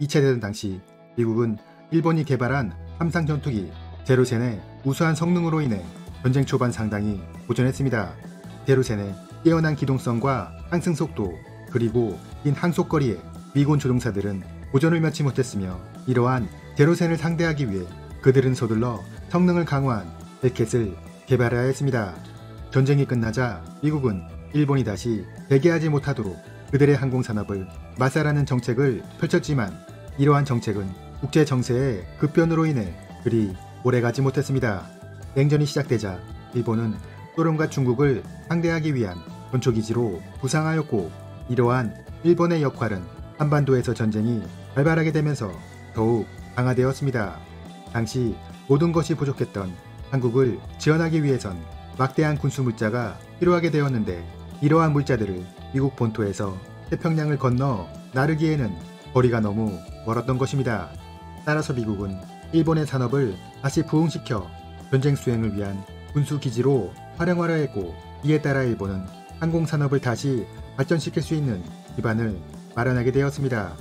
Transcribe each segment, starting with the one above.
2차 대전 당시 미국은 일본이 개발한 함상 전투기 제로센의 우수한 성능으로 인해 전쟁 초반 상당히 보존했습니다. 제로센의 뛰어난 기동성과 상승 속도 그리고 긴 항속거리에 미군 조종사들은 보존을 면치 못했으며 이러한 제로센을 상대하기 위해 그들은 서둘러 성능을 강화한 벨켓을 개발해야 했습니다. 전쟁이 끝나자 미국은 일본이 다시 대기하지 못하도록 그들의 항공산업을 마살하는 정책을 펼쳤지만 이러한 정책은 국제 정세의 급변으로 인해 그리 오래가지 못했습니다. 냉전이 시작되자 일본은 소련과 중국을 상대하기 위한 전초기지로 부상하였고 이러한 일본의 역할은 한반도에서 전쟁이 발발하게 되면서 더욱 강화되었습니다. 당시 모든 것이 부족했던 한국을 지원하기 위해선 막대한 군수 물자가 필요하게 되었는데 이러한 물자들을 미국 본토에서 태평양을 건너 나르기에는 거리가 너무 멀었던 것입니다. 따라서 미국은 일본의 산업을 다시 부흥시켜 전쟁 수행을 위한 군수 기지로 활용하려 했고 이에 따라 일본은 항공 산업을 다시 발전시킬 수 있는 기반을 마련하게 되었습니다.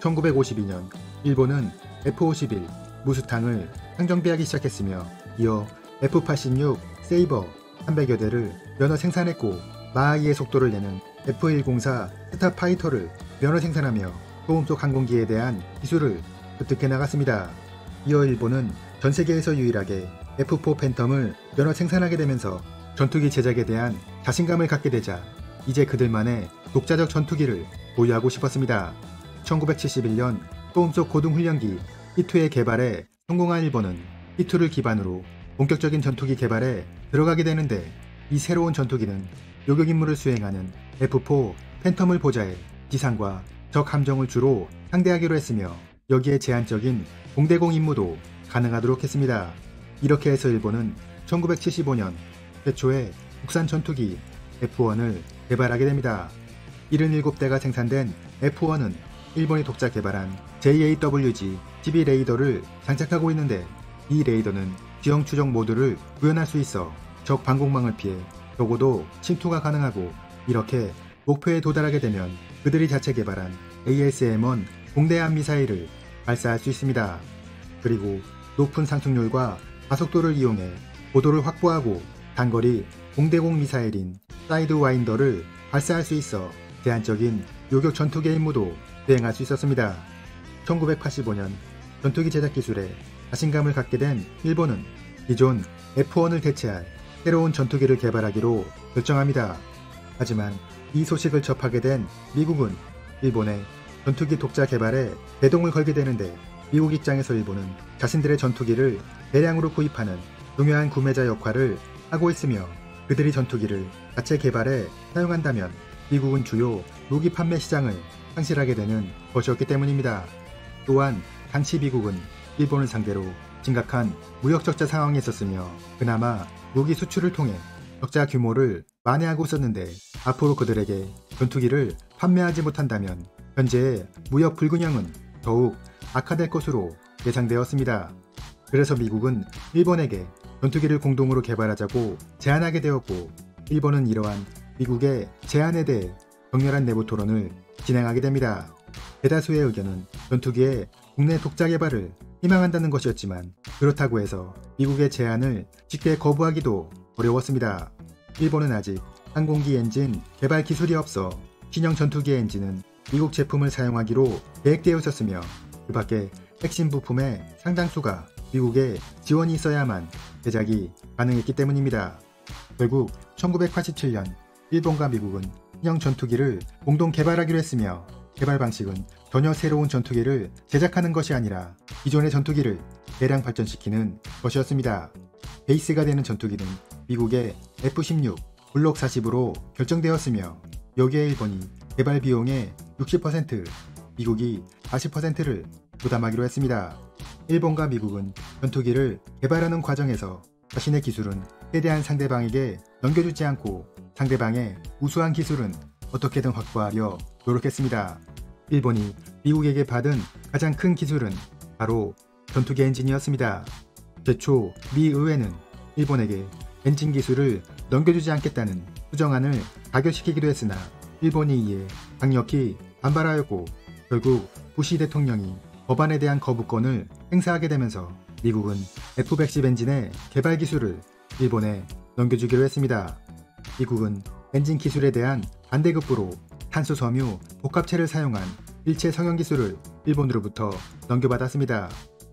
1952년 일본은 F-51 무스탕을 상정비하기 시작했으며 이어 F-86 세이버 300여 대를 면허 생산했고 마하이의 속도를 내는 F-104 스타파이터를 면허 생산하며 소음속 항공기에 대한 기술을 획득해 나갔습니다. 이어 일본은 전 세계에서 유일하게 F4 팬텀을 면허 생산하게 되면서 전투기 제작에 대한 자신감을 갖게 되자 이제 그들만의 독자적 전투기를 보유하고 싶었습니다. 1971년 소음속 고등훈련기 P2의 개발에 성공한 일본은 P2를 기반으로 본격적인 전투기 개발에 들어가게 되는데 이 새로운 전투기는 요격 임무를 수행하는 F4 팬텀을 보좌해 지상과 적 함정을 주로 상대하기로 했으며 여기에 제한적인 공대공 임무도 가능하도록 했습니다. 이렇게 해서 일본은 1975년 최초의 국산 전투기 F1을 개발하게 됩니다. 77대가 생산된 F1은 일본이 독자 개발한 JAWG 12 레이더를 장착하고 있는데 이 레이더는 지형 추적 모드를 구현할 수 있어 적 방공망을 피해 적어도 침투가 가능하고 이렇게 목표에 도달하게 되면 그들이 자체 개발한 ASM-1 공대함 미사일을 발사할 수 있습니다. 그리고 높은 상승률과 가속도를 이용해 고도를 확보하고 단거리 공대공 미사일인 사이드 와인더를 발사할 수 있어 제한적인 요격 전투기 임무도 수행할 수 있었습니다. 1985년 전투기 제작 기술에 자신감을 갖게 된 일본은 기존 F1을 대체할 새로운 전투기를 개발하기로 결정합니다. 하지만 이 소식을 접하게 된 미국은 일본의 전투기 독자 개발에 배동을 걸게 되는데 미국 입장에서 일본은 자신들의 전투기를 대량으로 구입하는 중요한 구매자 역할을 하고 있으며 그들이 전투기를 자체 개발해 사용한다면 미국은 주요 무기 판매 시장을 상실하게 되는 것이었기 때문입니다. 또한 당시 미국은 일본을 상대로 심각한 무역 적자 상황에 있었으며 그나마 무기 수출을 통해 적자 규모를 만회하고 있었는데 앞으로 그들에게 전투기를 판매하지 못한다면 현재의 무역 불균형은 더욱 악화될 것으로 예상되었습니다. 그래서 미국은 일본에게 전투기를 공동으로 개발하자고 제안하게 되었고 일본은 이러한 미국의 제안에 대해 격렬한 내부 토론을 진행하게 됩니다. 대다수의 의견은 전투기의 국내 독자 개발을 희망한다는 것이었지만 그렇다고 해서 미국의 제안을 쉽게 거부하기도 어려웠습니다. 일본은 아직 항공기 엔진 개발 기술이 없어 신형 전투기 엔진은 미국 제품을 사용하기로 계획되어 있었으며 그 밖에 핵심 부품의 상당수가 미국에 지원이 있어야만 제작이 가능했기 때문입니다. 결국 1987년 일본과 미국은 신형 전투기를 공동 개발하기로 했으며 개발 방식은 전혀 새로운 전투기를 제작하는 것이 아니라 기존의 전투기를 대량 발전시키는 것이었습니다. 베이스가 되는 전투기는 미국의 F-16 블록 40으로 결정되었으며 여기에 일본이 개발 비용의 60%, 미국이 40%를 부담하기로 했습니다. 일본과 미국은 전투기를 개발하는 과정에서 자신의 기술은 최대한 상대방에게 넘겨주지 않고 상대방의 우수한 기술은 어떻게든 확보하려 노력했습니다. 일본이 미국에게 받은 가장 큰 기술은 바로 전투기 엔진이었습니다. 최초 미 의회는 일본에게 엔진 기술을 넘겨주지 않겠다는 수정안을 가결시키기도 했으나 일본이 이에 강력히 반발하였고 결국 부시 대통령이 법안에 대한 거부권을 행사하게 되면서 미국은 F-110 엔진의 개발 기술을 일본에 넘겨주기로 했습니다. 미국은 엔진 기술에 대한 반대급부로 탄소 섬유 복합체를 사용한 일체 성형 기술을 일본으로부터 넘겨받았습니다.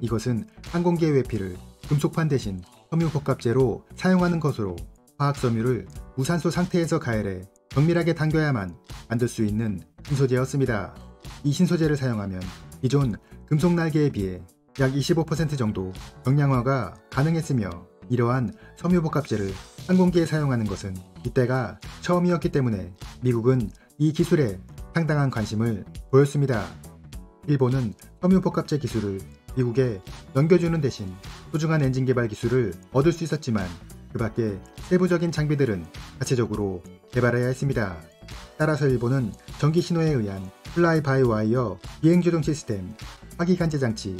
이것은 항공기의 외피를 금속판 대신 섬유 복합제로 사용하는 것으로 화학 섬유를 무산소 상태에서 가열해 정밀하게 당겨야만 만들 수 있는 신소재였습니다. 이 신소재를 사용하면 기존 금속 날개에 비해 약 25% 정도 경량화가 가능했으며 이러한 섬유복합재를 항공기에 사용하는 것은 이때가 처음이었기 때문에 미국은 이 기술에 상당한 관심을 보였습니다. 일본은 섬유복합재 기술을 미국에 넘겨주는 대신 소중한 엔진 개발 기술을 얻을 수 있었지만 그 밖에 세부적인 장비들은 자체적으로 개발해야 했습니다. 따라서 일본은 전기 신호에 의한 fly-by-wire 비행조종 시스템, 화기 간제 장치,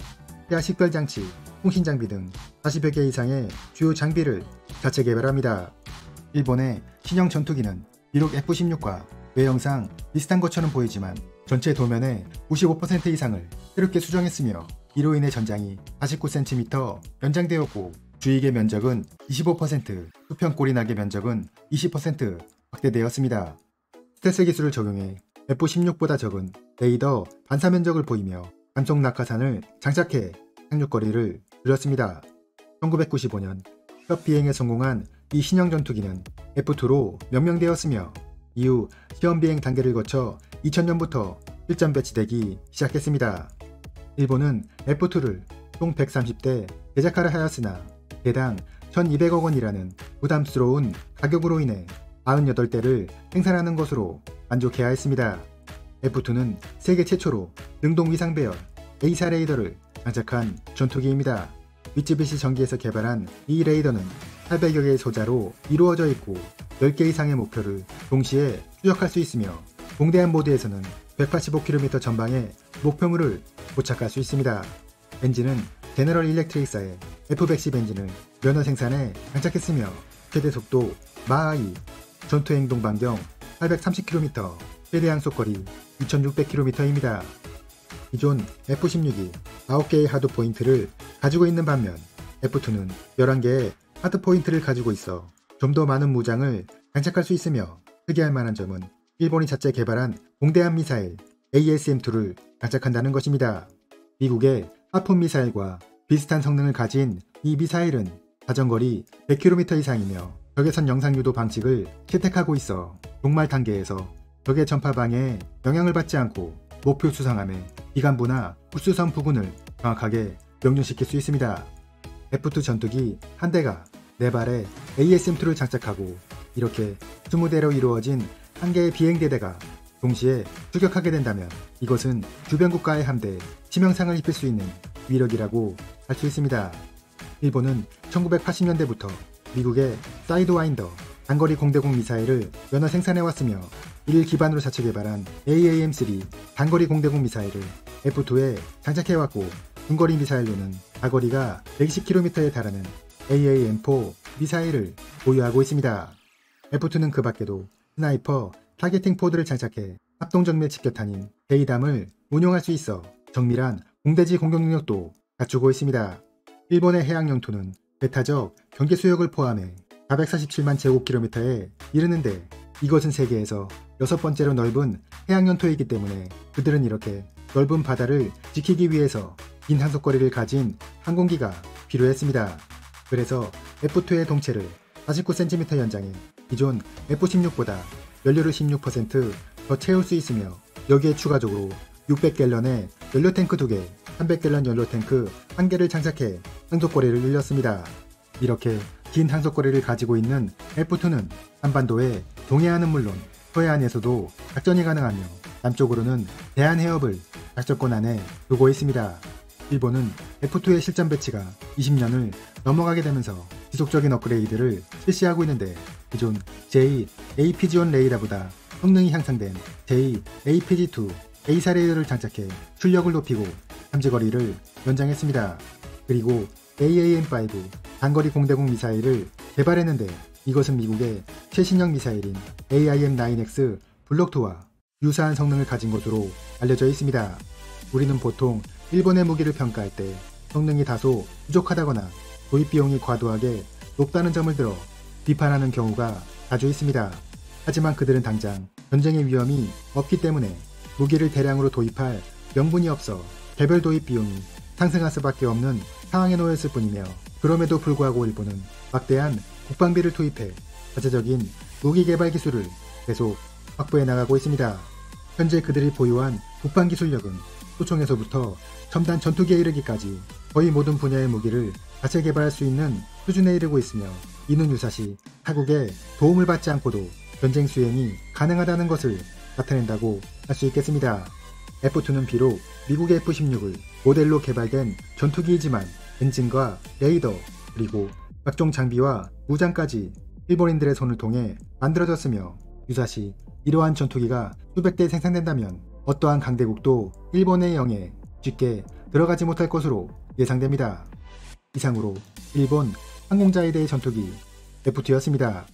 폐하 식별 장치, 통신 장비 등 40여 개 이상의 주요 장비를 자체 개발합니다. 일본의 신형 전투기는 비록 F-16과 외형상 비슷한 것처럼 보이지만 전체 도면의 95% 이상을 새롭게 수정했으며 이로 인해 전장이 49cm 연장되었고 주익의 면적은 25%, 수평 꼬리나게 면적은 20% 확대되었습니다. 스텔스 기술을 적용해 F-16보다 적은 레이더 반사 면적을 보이며 단속 낙하산을 장착해 착륙거리를 줄였습니다. 1995년 첫 비행에 성공한 이 신형 전투기는 F2로 명명되었으며 이후 시험 비행 단계를 거쳐 2000년부터 실전 배치되기 시작했습니다. 일본은 F2를 총 130대 제작하려 하였으나 대당 1200억 원이라는 부담스러운 가격으로 인해 98대를 생산하는 것으로 만족해야 했습니다. F2는 세계 최초로 능동 위상 배열 A사 레이더를 장착한 전투기입니다. 미쯔비시 전기에서 개발한 이 레이더는 800여 개의 소자로 이루어져 있고 10개 이상의 목표를 동시에 추적할 수 있으며 공대한 모드에서는 185km 전방에 목표물을 포착할 수 있습니다. 엔진은 제너럴 일렉트릭사의 F110 엔진을 면허 생산해 장착했으며 최대 속도 마하 2, 전투 행동 반경 830km, 최대 항속거리 2600km입니다. 기존 F-16이 9개의 hard point를 가지고 있는 반면 F2는 11개의 hard point를 가지고 있어 좀 더 많은 무장을 장착할 수 있으며 특이할 만한 점은 일본이 자체 개발한 공대함 미사일 ASM-2를 장착한다는 것입니다. 미국의 하품 미사일과 비슷한 성능을 가진 이 미사일은 사정거리 100km 이상이며 적외선 영상 유도 방식을 채택하고 있어 종말 단계에서 적의 전파 방해에 영향을 받지 않고 목표 수상함에 기관부나 우수선 부근을 정확하게 명중시킬 수 있습니다. F2 전투기 한 대가 4발에 ASM2를 장착하고 이렇게 20대로 이루어진 한 개의 비행대대가 동시에 출격하게 된다면 이것은 주변 국가의 함대에 치명상을 입힐 수 있는 위력이라고 할 수 있습니다. 일본은 1980년대부터 미국의 사이드와인더 단거리 공대공 미사일을 면허 생산해왔으며 이를 기반으로 자체 개발한 AAM-3 단거리 공대공 미사일을 F2에 장착해왔고 중거리 미사일로는 가거리가 120km에 달하는 AAM-4 미사일을 보유하고 있습니다. F2는 그 밖에도 스나이퍼, targeting pod를 장착해 합동정밀 직격탄인 JDAM을 운용할 수 있어 정밀한 공대지 공격 능력도 갖추고 있습니다. 일본의 해양 영토는 배타적 경제 수역을 포함해 447만 제곱킬로미터에 이르는데 이것은 세계에서 여섯 번째로 넓은 해양 영토이기 때문에 그들은 이렇게 넓은 바다를 지키기 위해서 긴 항속거리를 가진 항공기가 필요했습니다. 그래서 F2의 동체를 49cm 연장해 기존 F16보다 연료를 16%더 채울 수 있으며 여기에 추가적으로 600갤런의 연료탱크 2개, 300갤런 연료탱크 1개를 장착해 항속거리를 늘렸습니다. 이렇게 긴 항속거리를 가지고 있는 F2는 한반도의 동해안은 물론 서해안에서도 작전이 가능하며 남쪽으로는 대한해협을 작전권 안에 두고 있습니다. 일본은 F2의 실전 배치가 20년을 넘어가게 되면서 지속적인 업그레이드를 실시하고 있는데 기존 J-APG-1 레이더보다 성능이 향상된 J-APG-2 A사 레이더를 장착해 출력을 높이고 탐지거리를 연장했습니다. 그리고 AAM-5 단거리 공대공 미사일을 개발했는데 이것은 미국의 최신형 미사일인 AIM-9X 블록2와 유사한 성능을 가진 것으로 알려져 있습니다. 우리는 보통 일본의 무기를 평가할 때 성능이 다소 부족하다거나 도입 비용이 과도하게 높다는 점을 들어 비판하는 경우가 자주 있습니다. 하지만 그들은 당장 전쟁의 위험이 없기 때문에 무기를 대량으로 도입할 명분이 없어 개별 도입 비용이 상승할 수밖에 없는 상황에 놓였을 뿐이며 그럼에도 불구하고 일본은 막대한 국방비를 투입해 자체적인 무기 개발 기술을 계속 확보해 나가고 있습니다. 현재 그들이 보유한 국방 기술력은 소총에서부터 첨단 전투기에 이르기까지 거의 모든 분야의 무기를 자체 개발할 수 있는 수준에 이르고 있으며 이는 유사시 타국의 도움을 받지 않고도 전쟁 수행이 가능하다는 것을 나타낸다고 할 수 있겠습니다. F2는 비록 미국의 F-16을 모델로 개발된 전투기이지만 엔진과 레이더 그리고 각종 장비와 무장까지 일본인들의 손을 통해 만들어졌으며 유사시 이러한 전투기가 수백 대 생산된다면 어떠한 강대국도 일본의 영에 쉽게 들어가지 못할 것으로 예상됩니다. 이상으로 일본 항공자에 대해 전투기 F2였습니다.